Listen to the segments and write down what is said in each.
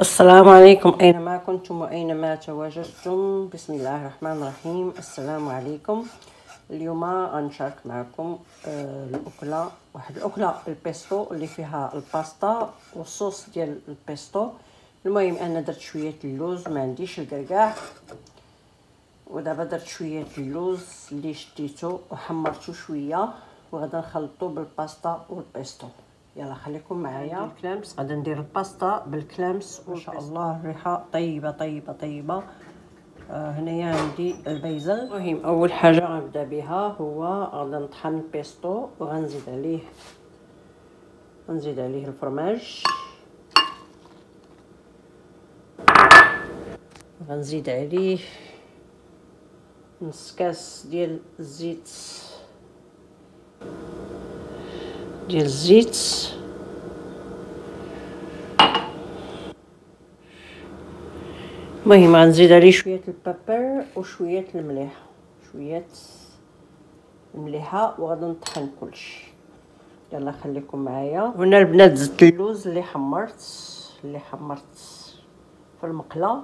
السلام عليكم. أينما كنتم وأينما تواجدتم؟ بسم الله الرحمن الرحيم. السلام عليكم. اليوم غنشارك معكم آه، الأكلة واحد الأكلة البيستو اللي فيها الباستا والصوص ديال البيستو. المهم أنا درت شوية اللوز ما عنديش الكركاع ودابا درت شوية اللوز اللي شديته وحمرته شوية وغادا نخلطو بالباستا والبيستو. يلا خليكم معايا. ال clams. غادا ندير الباستا ب clams. ما شاء الله الريحه طيبة طيبة طيبة. آه هنايا عندي ال basil. المهم أول حاجة غنبدأ بها هو غادا نطحن البيستو وغنزيد عليه غنزيد عليه الفرماج. غنزيد عليه نص كاس ديال الزيت. ديال الزيت. المهم غنزيد عليه شوية البابر وشوية الملح شوية المليحة وغادي نطحن كلشي. يلا خليكم معايا. هنا البنات زدت اللوز اللي حمرت اللي حمرت في المقلة.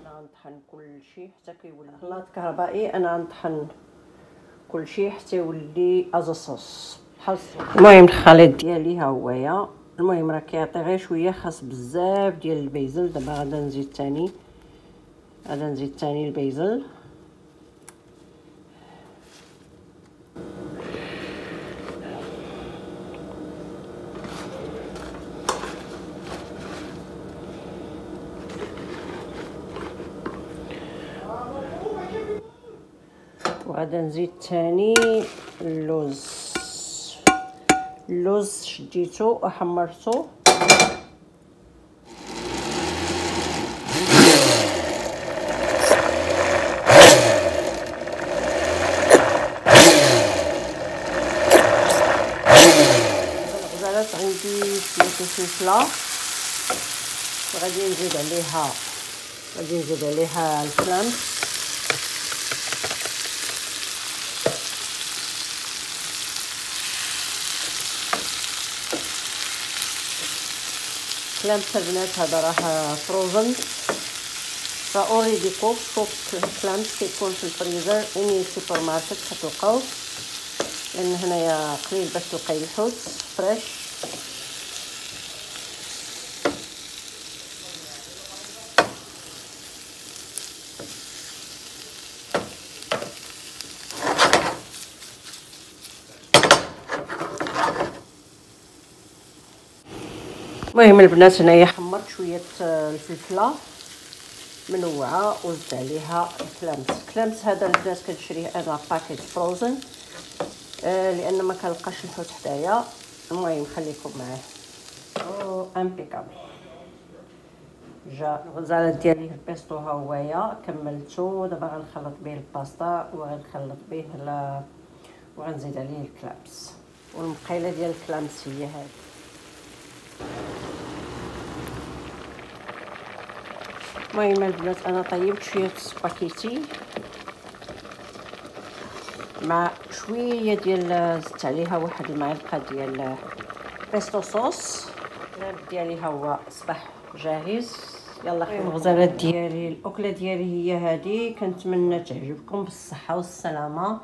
أنا غنطحن كلشي حتى كيولي خلاط كهربائي أنا غنطحن كلشي حتى يولي ازصوص بحال المهم الخليط ديالي ها هويا. المهم راه كيعطي غير شوية خاص بزاف ديال البيزل. دابا غادا نزيد ثاني غادا نزيد ثاني البيزل. وغادا نزيد ثاني اللوز اللوز شديتو وحمرتو. الغزالات عندي شوية الفلفله وغادي نزيد عليها غادي نزيد عليها ال clams، clams البنات هذا راه frozen راه already cooked cooked clams كيكون في الفريزر. any supermarket كتلقاو لأن هنايا قليل باش تلقاي الحوت fresh المهم البنات هنايا حمرت شوية الفلفلة منوعة وزدت عليها ال clams. ال clams هذا البنات كنشريه أنا packet frozen آه لأن ما كنلقاش الحوت حدايا. المهم خليكم معايا. impeccable جا الغزالة ديالي البيستو ها هويا كملتو. دابا غنخلط به الباستا وغنخلط به وغنزيد عليه ال clams. والمقيلة ديال الكلامس هي هذه. المهم البنات أنا طيبت شوية سباكيتي مع شوية ديال زدت عليها واحد المعلقة ديال بيستو صوص الكلاب ديالي هو صباح جاهز. يلا خير الغزالات ديالي. الأكلة ديالي هي هذه كنتمنى تعجبكم بالصحة والسلامة.